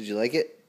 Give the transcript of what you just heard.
Did you like it?